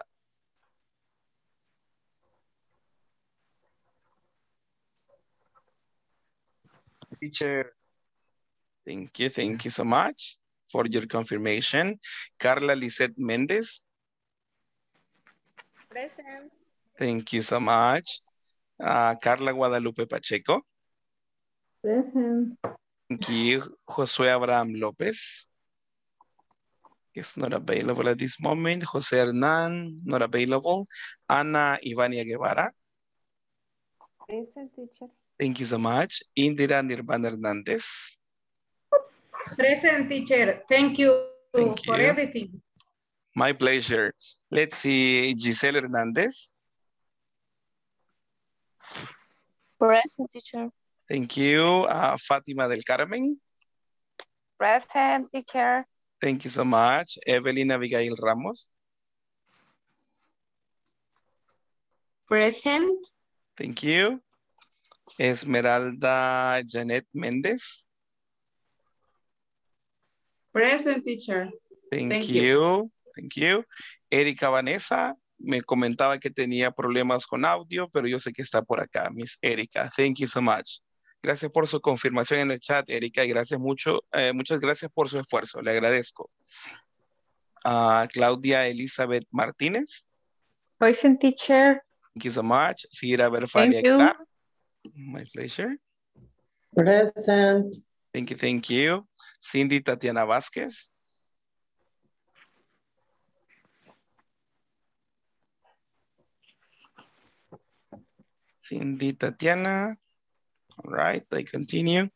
Teacher. Thank you, thank you so much for your confirmation. Carla Lisette Mendez. Present. Thank you so much. Uh, Carla Guadalupe Pacheco. Present. Thank you. Josué Abraham Lopez. Is not available at this moment. Jose Hernan, not available. Ana Ivania Guevara. Present, teacher. Thank you so much. Indira Nirvana Hernandez. Present teacher. Thank you Thank for you. everything. My pleasure. Let's see, Giselle Hernandez. Present, teacher. Thank you. Uh, Fatima del Carmen. Present, teacher. Thank you so much. Evelyn Abigail Ramos. Present. Thank you. Esmeralda Janet Mendez. Present teacher. Thank, Thank you. you. Thank you. Erika Vanessa me comentaba que tenía problemas con audio, pero yo sé que está por acá, Miss Erika. Thank you so much. Gracias por su confirmación en el chat, Erika, y gracias mucho, eh, muchas gracias por su esfuerzo, le agradezco. Claudia Elizabeth Martínez. Present, teacher. Thank you so much. Sira Berfalia Thank you. Aguilar. My pleasure. Present. Thank you, thank you. Cindy Tatiana Vázquez. Cindy Tatiana. All right, I continue.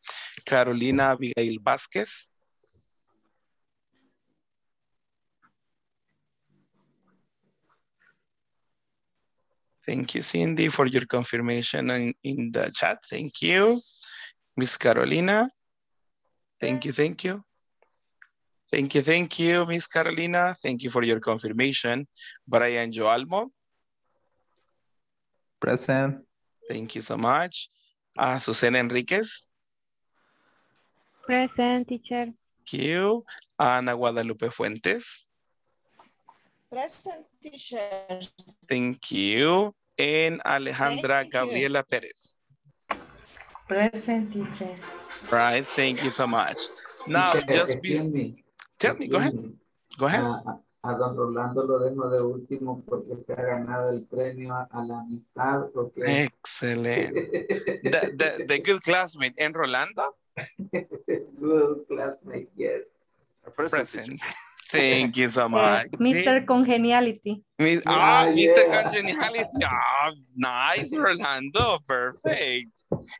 Carolina Abigail Vázquez. Thank you, Cindy, for your confirmation in, in the chat. Thank you. Miss Carolina. Thank you, thank you. Thank you, thank you, Miss Carolina. Thank you for your confirmation. Brian Joalmo. Present. Thank you so much. Uh, Susana Enriquez. Present, teacher. Thank you. Ana Guadalupe Fuentes. Present teacher. Thank you. And Alejandra Thank you. Gabriela Perez. Present, teacher. Right, thank you so much. Now, Teacher, just be, me, tell me, go ahead. Go ahead. A, a- a don Rolando lo dejo de último porque se ha ganado el premio a, a la amistad. ¿ok? Excellent. The, the, the good classmate en Rolando. Good classmate, yes. Present. Thank you so much. Mr. Congeniality. Miss- ah, Yeah, Mr. yeah. Congeniality. Ah, nice, Rolando. Perfect.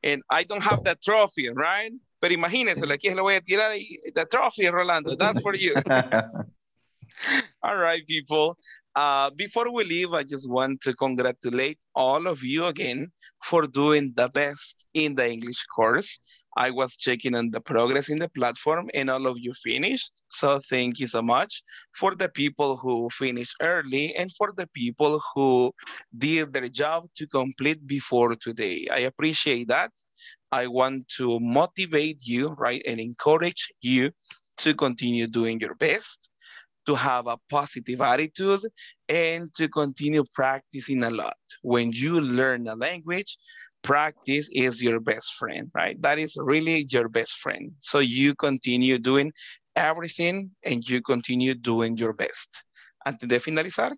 And I don't have that trophy, right? Pero imagínense, aquí se lo voy a tirar y the trophy, Rolando. That's for you. All right, people. Uh, before we leave, I just want to congratulate all of you again for doing the best in the English course. I was checking on the progress in the platform and all of you finished. So thank you so much for the people who finished early and for the people who did their job to complete before today. I appreciate that. I want to motivate you, right, and encourage you to continue doing your best to have a positive attitude and to continue practicing a lot. When you learn a language, practice is your best friend, right? That is really your best friend. So you continue doing everything and you continue doing your best. Antes de finalizar,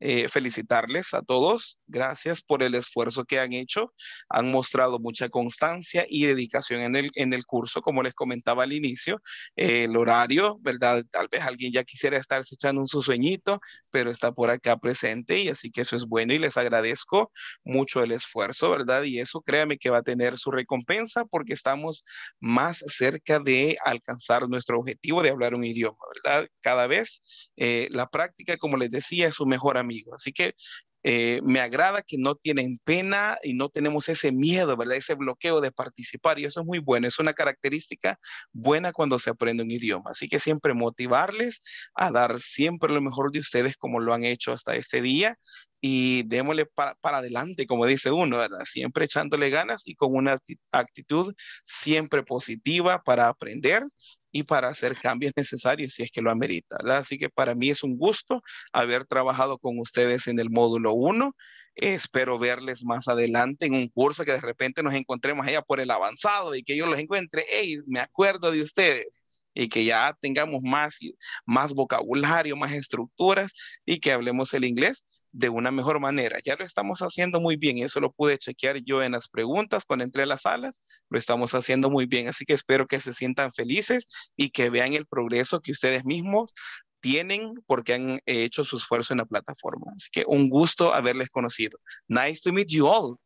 eh, felicitarles a todos. Gracias por el esfuerzo que han hecho. Han mostrado mucha constancia y dedicación en el, en el curso, como les comentaba al inicio. Eh, el horario, ¿verdad? Tal vez alguien ya quisiera estarse echando un su sueñito, pero está por acá presente y así que eso es bueno y les agradezco mucho el esfuerzo, ¿verdad? Y eso créame que va a tener su recompensa porque estamos más cerca de alcanzar nuestro objetivo de hablar un idioma, ¿verdad? Cada vez eh, la práctica, como les decía, es su mejor amigo. Así que eh, me agrada que no tienen pena y no tenemos ese miedo, ¿verdad? Ese bloqueo de participar y eso es muy bueno, es una característica buena cuando se aprende un idioma. Así que siempre motivarles a dar siempre lo mejor de ustedes como lo han hecho hasta este día y démosle pa- para adelante, como dice uno, ¿verdad? Siempre echándole ganas y con una acti- actitud siempre positiva para aprender y para hacer cambios necesarios si es que lo amerita. Así que para mí es un gusto haber trabajado con ustedes en el módulo 1. Espero verles más adelante en un curso que de repente nos encontremos allá por el avanzado y que yo los encuentre, hey, me acuerdo de ustedes y que ya tengamos más, más vocabulario, más estructuras y que hablemos el inglés de una mejor manera. Ya lo estamos haciendo muy bien, eso lo pude chequear yo en las preguntas cuando entré a las salas, lo estamos haciendo muy bien, así que espero que se sientan felices y que vean el progreso que ustedes mismos tienen porque han hecho su esfuerzo en la plataforma. Así que un gusto haberles conocido. Nice to meet you all.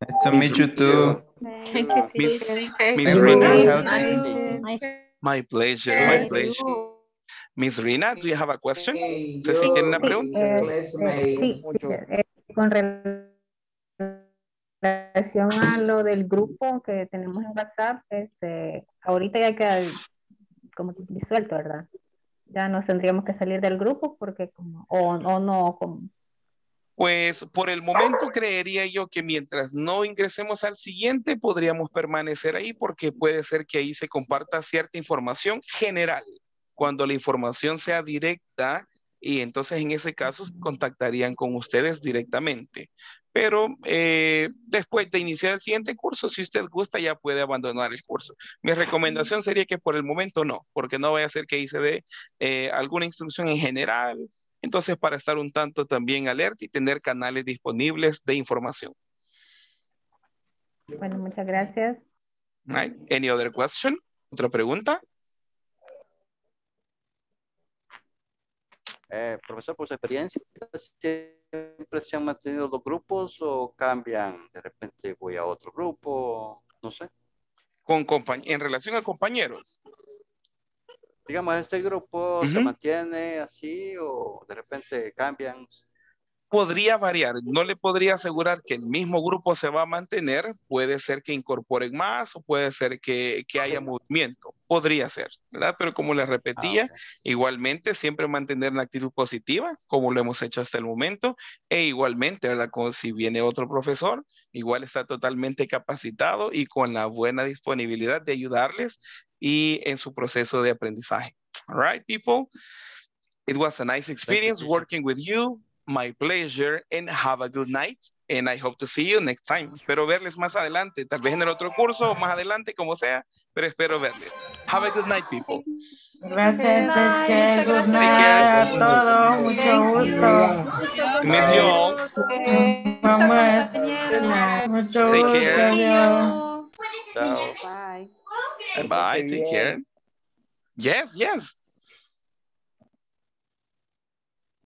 Nice to meet you too. Thank you, Miss. Miss Rina, my pleasure, my pleasure. Miss Rina, do you have a question? Hey, ¿Usted sí tiene una pregunta? Eh, sí, eh, con relación a lo del grupo que tenemos en WhatsApp, este, ahorita ya queda como disuelto, ¿verdad? Ya nos tendríamos que salir del grupo porque como, o, o no, como, Pues por el momento creería yo que mientras no ingresemos al siguiente podríamos permanecer ahí porque puede ser que ahí se comparta cierta información general. Cuando la información sea directa y entonces en ese caso se contactarían con ustedes directamente. Pero eh, después de iniciar el siguiente curso, si usted gusta, ya puede abandonar el curso. Mi recomendación sería que por el momento no, porque no vaya a ser que se dé eh, alguna instrucción en general entonces, para estar un tanto también alerta y tener canales disponibles de información. bueno, muchas gracias. Right? Any other question? ¿Otra pregunta? Eh, profesor, por su experiencia, ¿siempre se han mantenido los grupos o cambian? De repente voy a otro grupo, no sé. Con en relación a compañeros. Digamos, este grupo se mantiene así o de repente cambian. Podría variar. No le podría asegurar que el mismo grupo se va a mantener. Puede ser que incorporen más o puede ser que, que haya movimiento. Podría ser, ¿verdad? Pero como les repetía, igualmente siempre mantener una actitud positiva, como lo hemos hecho hasta el momento, e igualmente, ¿verdad? Como si viene otro profesor, igual está totalmente capacitado y con la buena disponibilidad de ayudarles y en su proceso de aprendizaje. All right, people. It was a nice experience working with you. My pleasure and have a good night. And I hope to see you next time. Espero verles más adelante, tal vez en el otro curso o más adelante, como sea, pero espero verles. Have a good night, people. Gracias, teacher. Good night a todos. Mucho gusto. Miss you all. Mamá. Mucho Take gusto. care. adiós. Chao. Bye. Bye. Take care. Yes, yes.